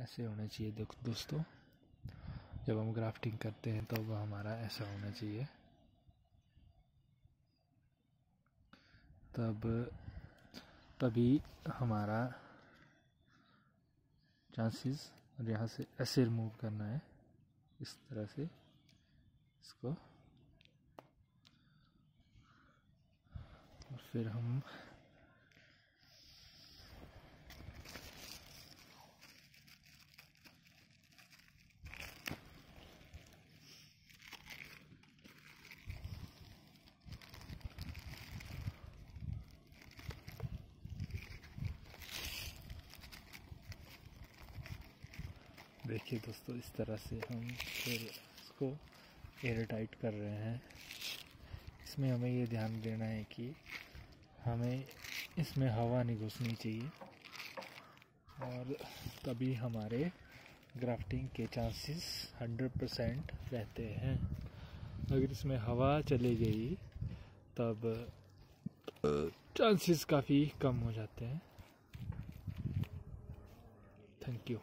ऐसे होना चाहिए। दोस्तों, जब हम ग्राफ्टिंग करते हैं तो वह हमारा ऐसा होना चाहिए। तब, तभी हमारा चांसेस और यहाँ से ऐसे रिमूव करना है। इस तरह से इसको। और फिर हम देखिए दोस्तों, इस तरह से हम फिर इसको एयर टाइट कर रहे हैं। इसमें हमें ये ध्यान देना है कि हमें इसमें हवा नहीं घुसनी चाहिए और तभी हमारे ग्राफ्टिंग के चांसेस 100 परसेंट रहते हैं। अगर इसमें हवा चली गई, तब चांसेस काफ़ी कम हो जाते हैं। Thank you